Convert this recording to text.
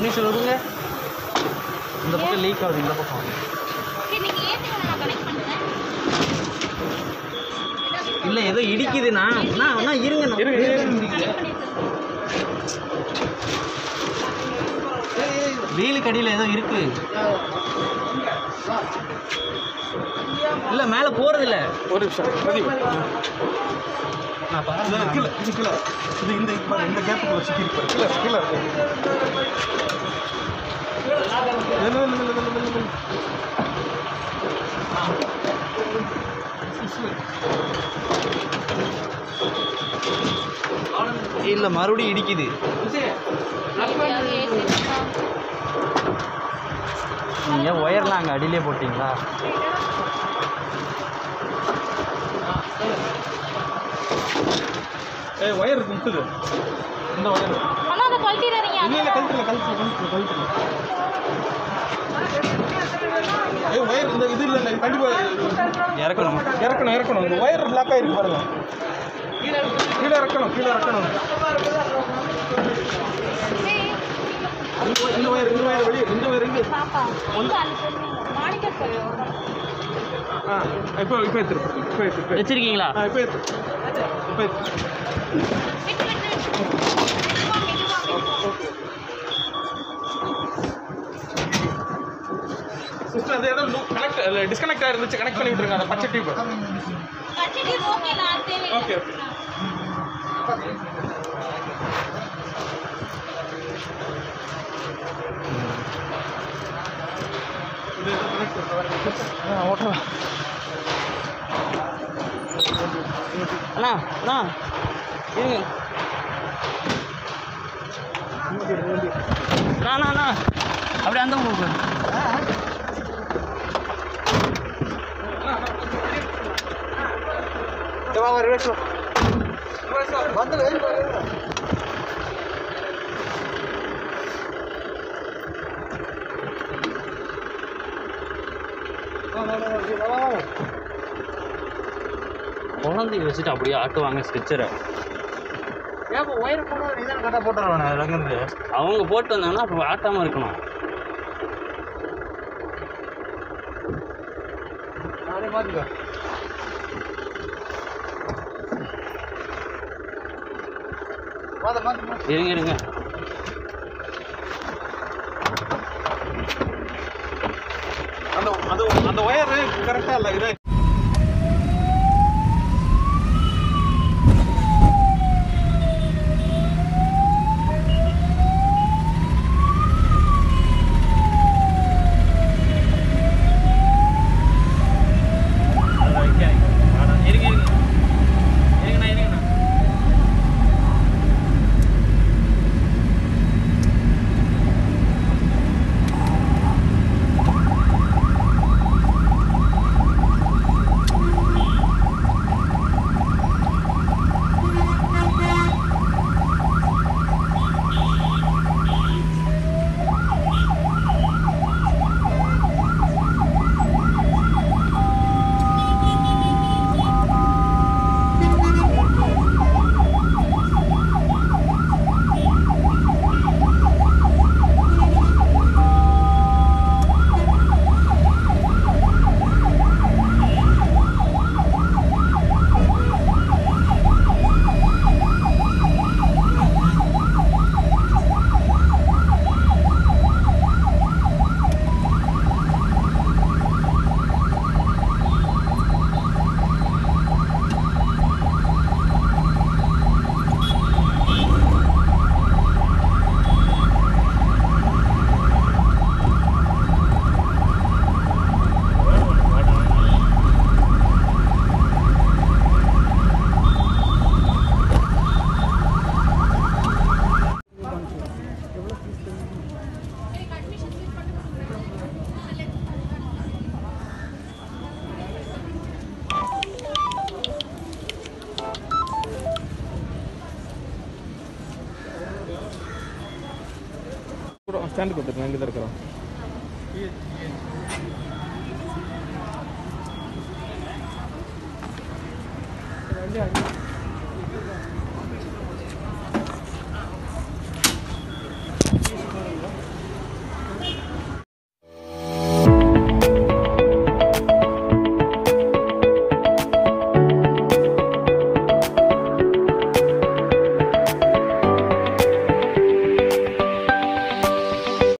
நீ சொல்லுங்க இந்த பக்கம் லீக் ஆகுது இந்த பக்கம். இல்லை ஏதோ இடிக்குதுண்ணா அண்ணா இருங்க இருங்க. நான் வீலுக்கு அடியில் ஏதோ இருக்கு. இல்லை மேலே போகிறது இல்லை ஒரு நிமிஷம் கீழே இது கீழே. இது இந்த இந்த கேப்புக்குள்ள சிக்கி இருக்கு பாரு. கீழே கீழே. இல்லை மறுபடியும் இடிக்குது. நீங்கள் ஒயர்லாம் அங்கே அடியிலே போட்டிங்களா? ஏய் ஒயர் முட்டுது இந்த ஒயர் ஆனா அதை கழட்டிடாதீங்க இல்ல இல்ல கழுத்துல கழுத்துல கழுத்துல கழுத்துல ஏய் ஒயர் இந்த இது இல்ல இல்ல கண்டிப்பா இறக்கணும். இறக்கணும் இறக்கணும். இந்த ஒயர் பிளாக் ஆயிருக்கு பாருங்க. கீழே இறக்கணும் கீழே இறக்கணும். இந்த ஒயர் இந்த ஒயர் வெளியே அனுப்புங்க மாணிக்க போய் ஆ இப்போ இப்போ எடுத்துரு இப்போ எடுத்து. வச்சிருக்கீங்களா? ஆ இப்போ எடுத்து இப்போ எடுத்து சிஸ்டர் அது ஏதோ கனெக்ட் டிஸ்கனெக்ட் ஆயிருந்துச்சு. கனெக்ட் பண்ணி விட்டுருங்க. அந்த பச்சை டியூப் ஓகே ஓகே ஓகே இது ஏதோ அண்ணா அண்ணா இருங்க அண்ணா அண்ணா அப்படியே அந்த பக்கம் போங்க. குழந்தைய வச்சுட்டு அப்படியே ஆட்டுவாங்க ஸ்டிச்சரை ஏன் ஒயர் கரெக்டாக போட்டுருவானே அதுலேருந்து அவங்க போட்டு வந்தாங்கன்னா அப்போ ஆட்டாமல் இருக்கணும். நானே பார்த்துக்கோ இருங்க இருங்க அந்த அது அந்த ஒயர் கரெக்டாக இல்லை இதே Yeah, yeah.